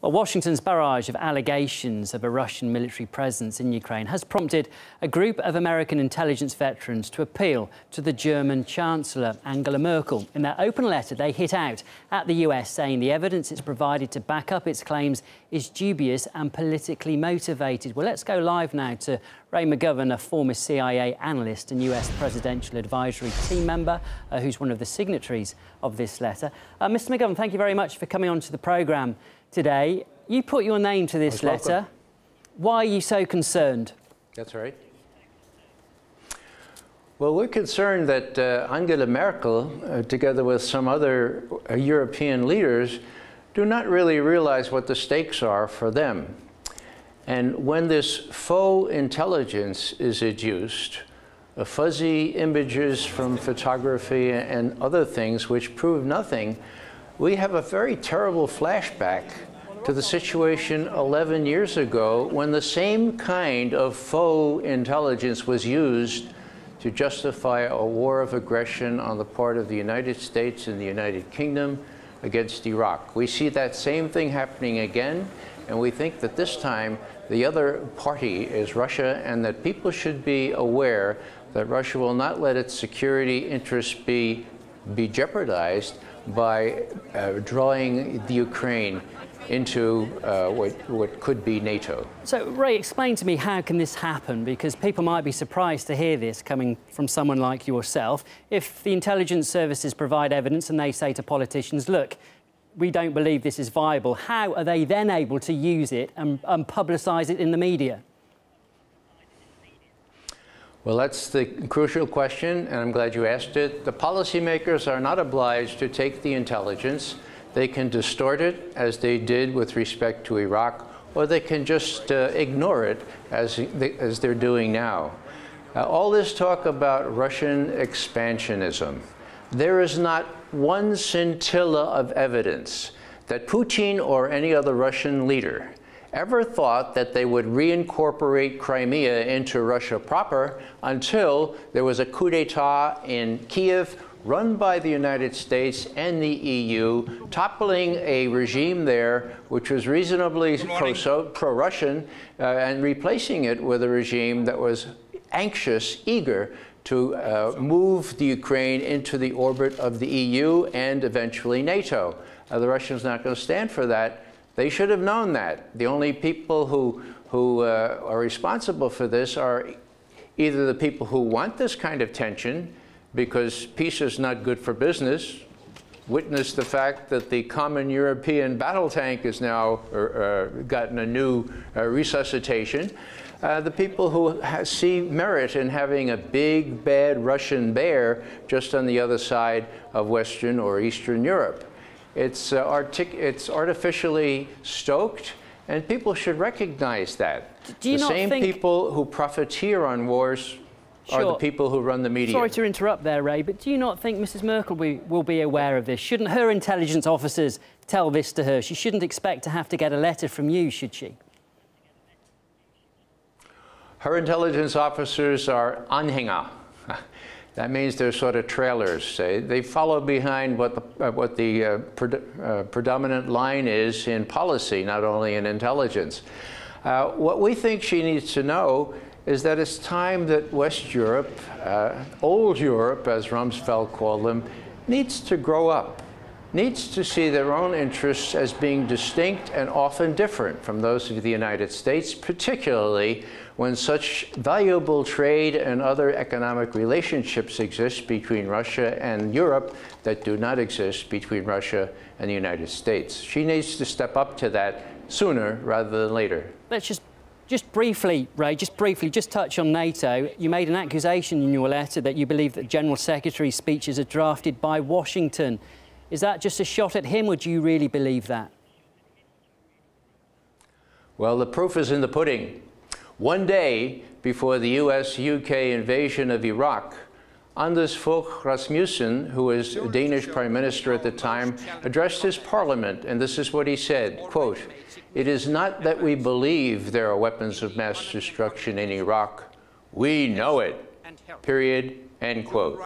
Well, Washington's barrage of allegations of a Russian military presence in Ukraine has prompted a group of American intelligence veterans to appeal to the German Chancellor, Angela Merkel. In their open letter, they hit out at the US, saying the evidence it's provided to back up its claims is dubious and politically motivated. Well, let's go live now to Ray McGovern, a former CIA analyst and US presidential advisory team member, uh, who's one of the signatories of this letter. Uh, Mr. McGovern, thank you very much for coming on to the programme today. You put your name to this letter. Welcome. Why are you so concerned? That's right. Well, we're concerned that uh, Angela Merkel, uh, together with some other uh, European leaders, do not really realize what the stakes are for them. And when this faux intelligence is adduced, uh, fuzzy images from photography and other things which prove nothing, we have a very terrible flashback to the situation 11 years ago when the same kind of faux intelligence was used to justify a war of aggression on the part of the United States and the United Kingdom against Iraq. We see that same thing happening again, and we think that this time the other party is Russia and that people should be aware that Russia will not let its security interests be, be jeopardized by uh, drawing the Ukraine into uh, what, what could be NATO. So, Ray, explain to me how can this happen? Because people might be surprised to hear this coming from someone like yourself. If the intelligence services provide evidence and they say to politicians, look, we don't believe this is viable, how are they then able to use it and, and publicise it in the media? Well, that's the crucial question, and I'm glad you asked it. The policymakers are not obliged to take the intelligence. They can distort it, as they did with respect to Iraq, or they can just uh, ignore it, as, they, as they're doing now. Uh, all this talk about Russian expansionism, there is not one scintilla of evidence that Putin or any other Russian leader ever thought that they would reincorporate Crimea into Russia proper until there was a coup d'etat in Kiev run by the United States and the EU, toppling a regime there which was reasonably pro-Russian uh, and replacing it with a regime that was anxious, eager to uh, move the Ukraine into the orbit of the EU and eventually NATO. Uh, the Russians are not going to stand for that. They should have known that. The only people who, who uh, are responsible for this are either the people who want this kind of tension because peace is not good for business. Witness the fact that the common European battle tank has now uh, uh gotten a new uh, resuscitation. Uh, the people who see merit in having a big, bad Russian bear just on the other side of Western or Eastern Europe. It's, uh, artic- it's artificially stoked, and people should recognize that. Do you the same people who profiteer on wars Sure. are the people who run the media. Sorry to interrupt there, Ray, but do you not think Mrs. Merkel will be aware of this? Shouldn't her intelligence officers tell this to her? She shouldn't expect to have to get a letter from you, should she? Her intelligence officers are anhänger. That means they're sort of trailers. They follow behind what the, uh, what the uh, pre uh, predominant line is in policy, not only in intelligence. Uh, what we think she needs to know is that it's time that West Europe, uh, old Europe, as Rumsfeld called them, needs to grow up, needs to see their own interests as being distinct and often different from those of the United States, particularly when such valuable trade and other economic relationships exist between Russia and Europe that do not exist between Russia and the United States. She needs to step up to that sooner rather than later. Let's just just briefly, Ray, just briefly, just touch on NATO. You made an accusation in your letter that you believe that General Secretary's speeches are drafted by Washington. Is that just a shot at him, or do you really believe that? Well, the proof is in the pudding. One day before the US-UK invasion of Iraq, Anders Fogh Rasmussen, who was Danish prime minister at the time, addressed his parliament, and this is what he said, quote, it is not that we believe there are weapons of mass destruction in Iraq. We know it, period, end quote.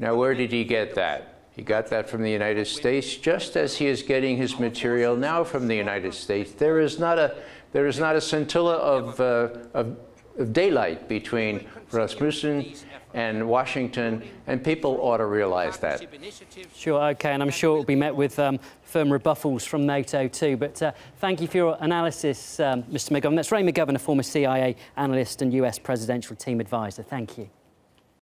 Now, where did he get that? He got that from the United States, just as he is getting his material now from the United States. There is not a, there is not a scintilla of, uh, of, of daylight between Rasmussen and Washington, and people ought to realize that. Sure, okay, and I'm sure it will be met with um, firm rebuffals from NATO too. But uh, thank you for your analysis, um, Mr. McGovern. That's Ray McGovern, a former CIA analyst and US presidential team advisor. Thank you.